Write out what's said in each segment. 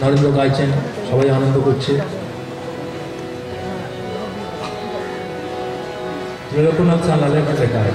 নরেন্দ্র গাইছেন সবাই আনন্দ করছে। ত্রিলোকনাথ সান্নালের কাছে গায়ে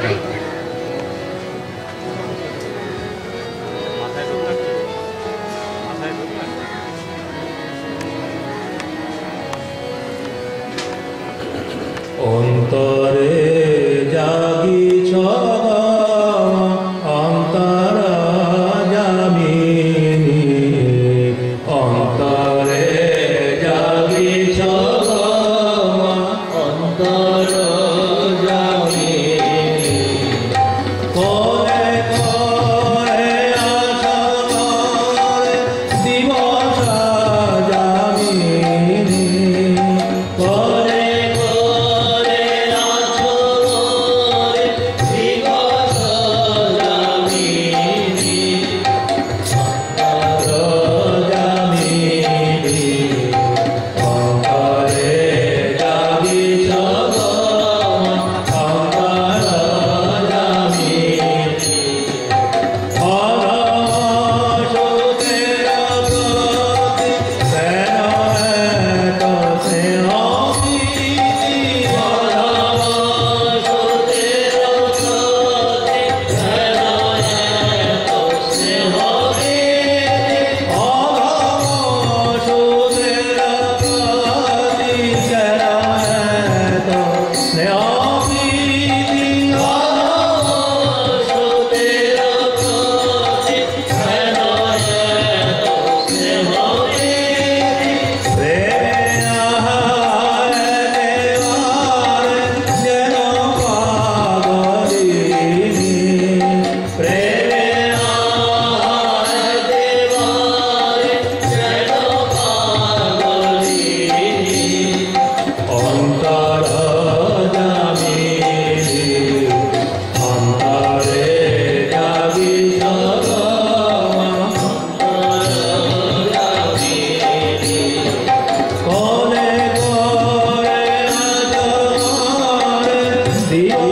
Sí.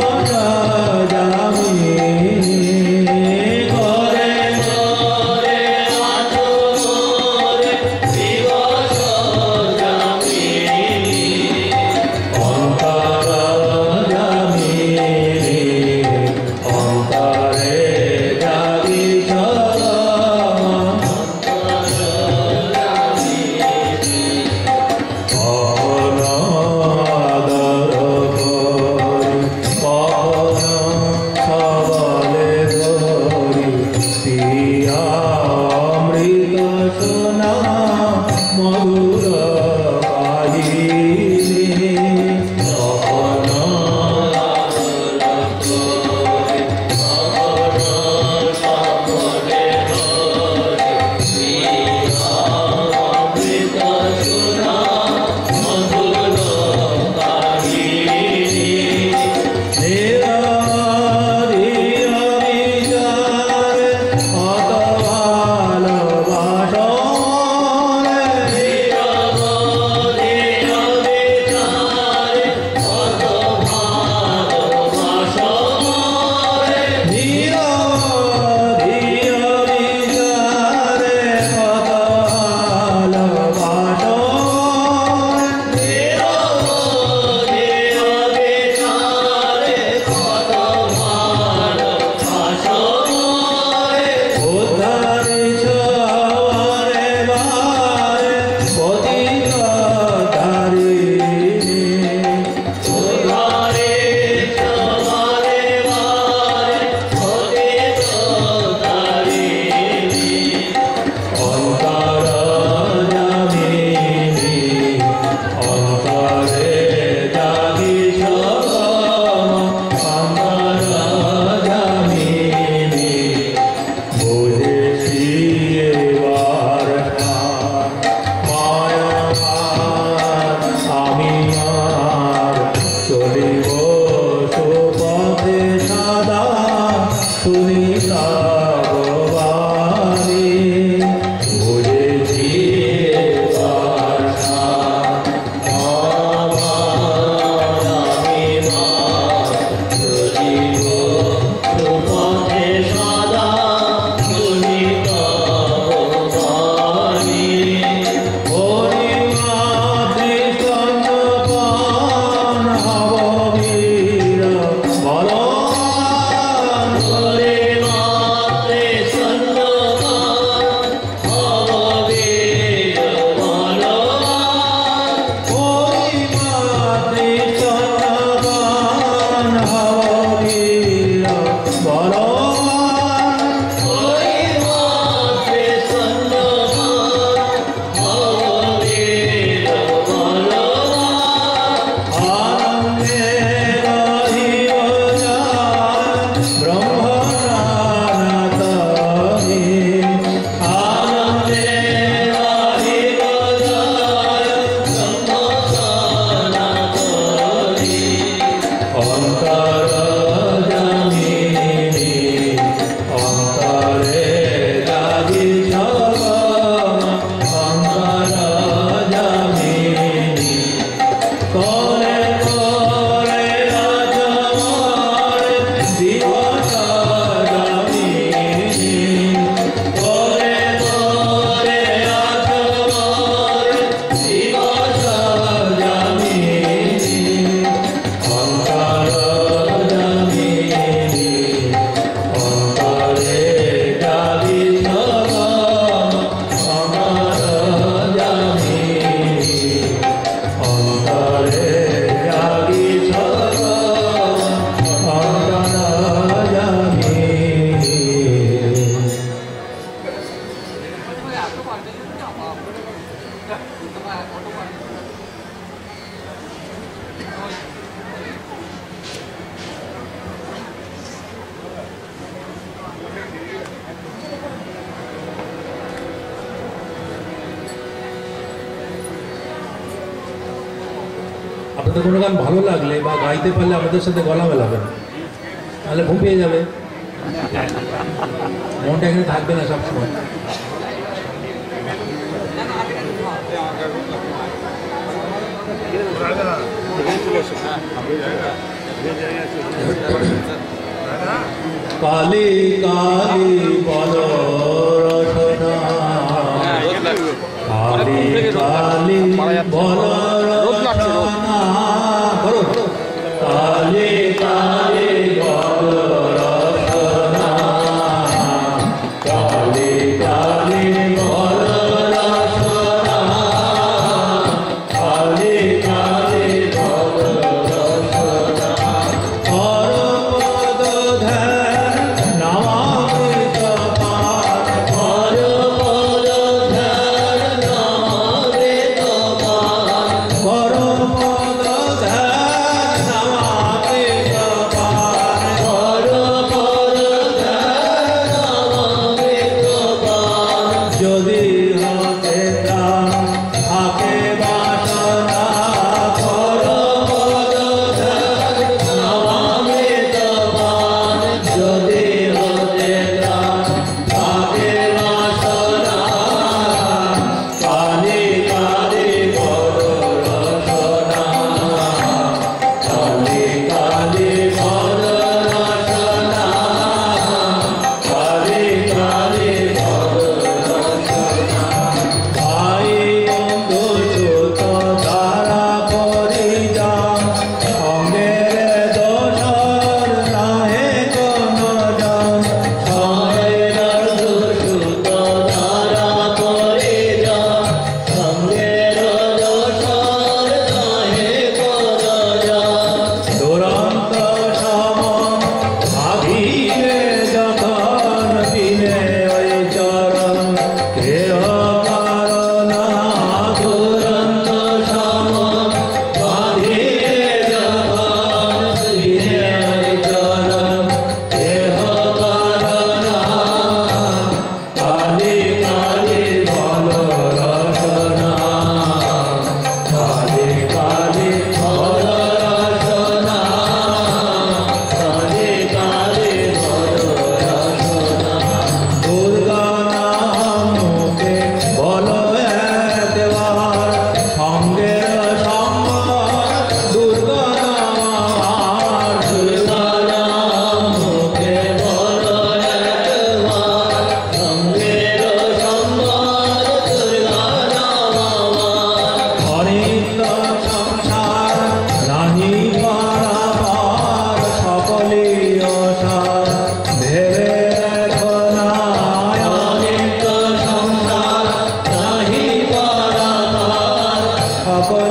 গাইতে পারলে আমাদের সাথে গলা মেলাবেন তাহলে ঘুমিয়ে যাবে মনটা এখানে থাকবে না সবসময় কালি কালি বল রচনা কালি কালি বল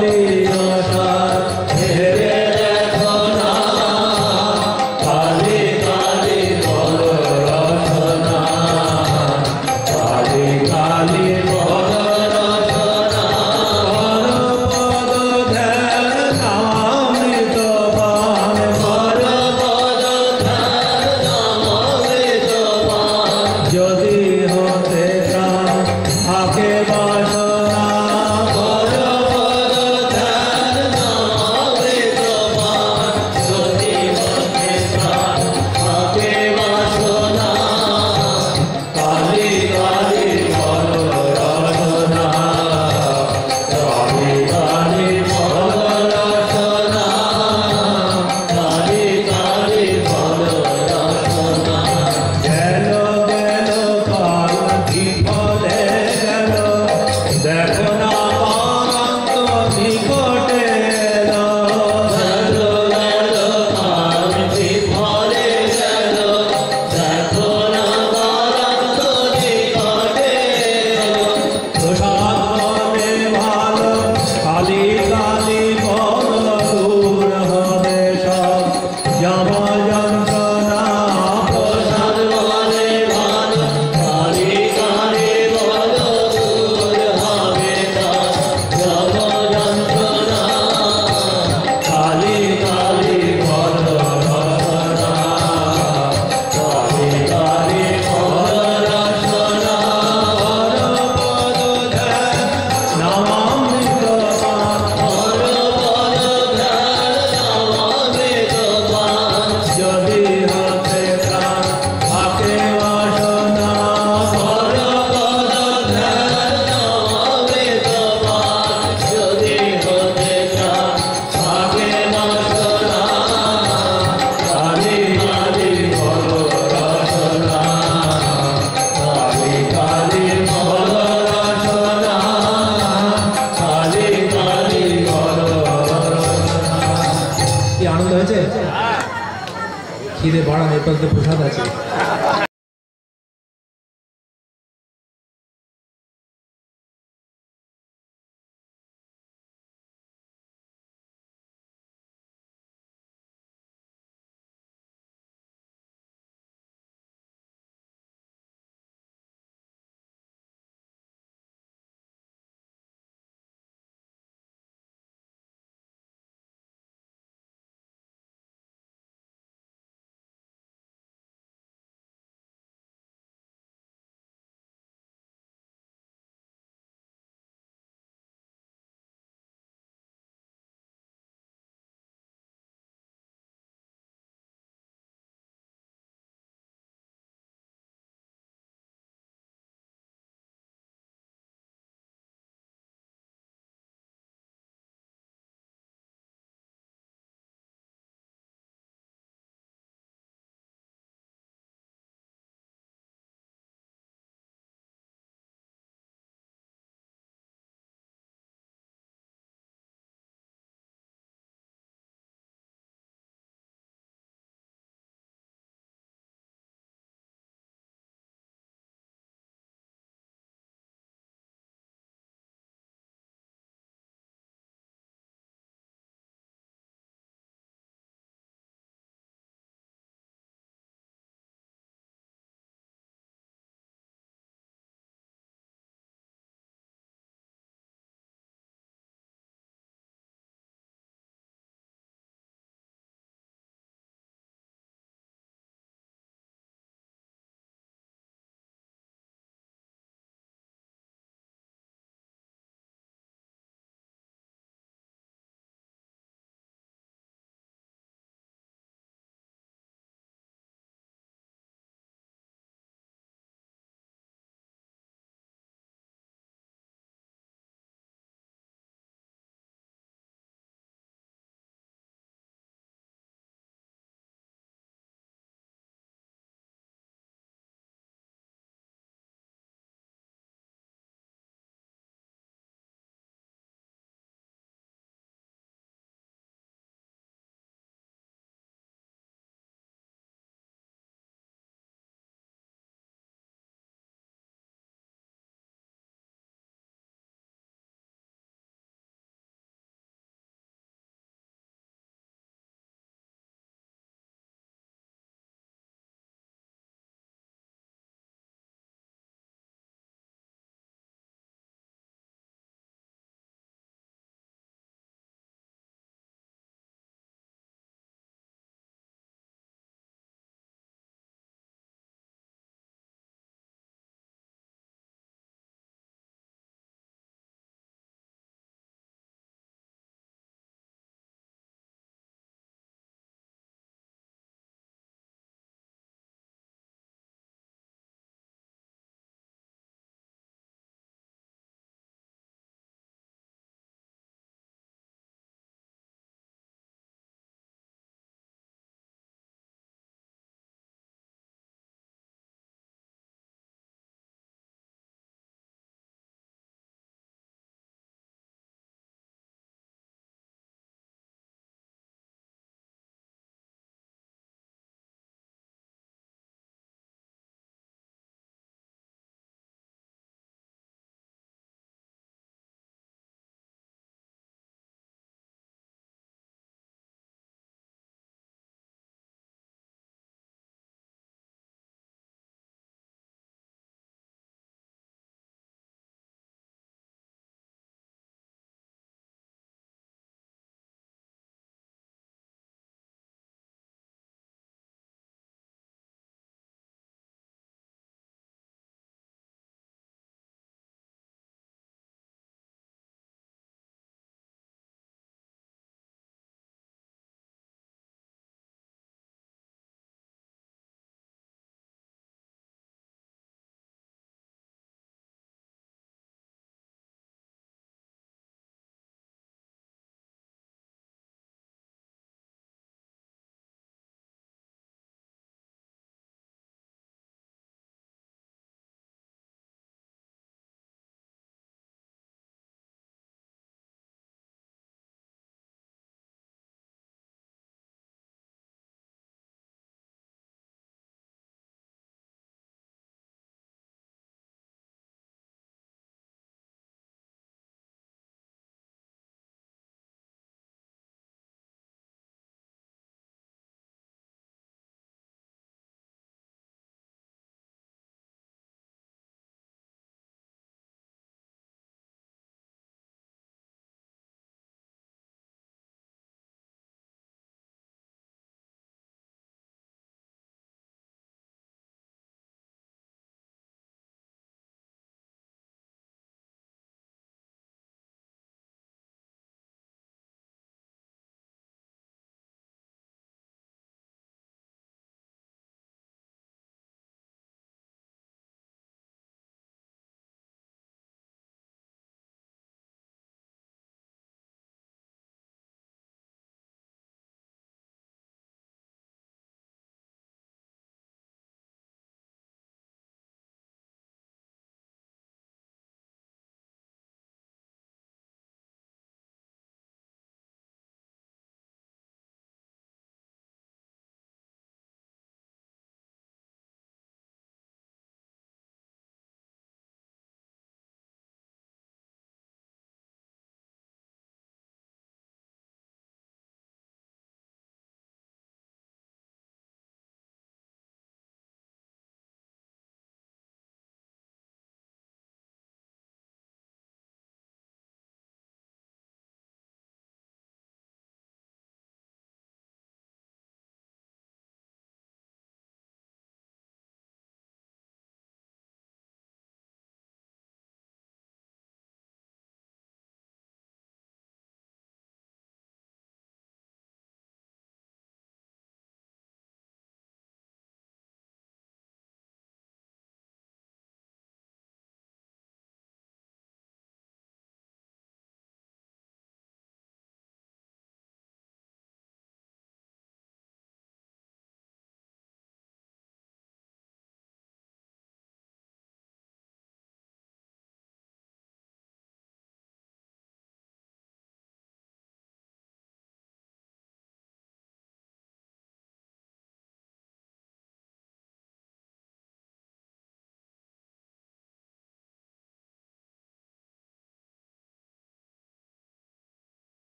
Hallelujah.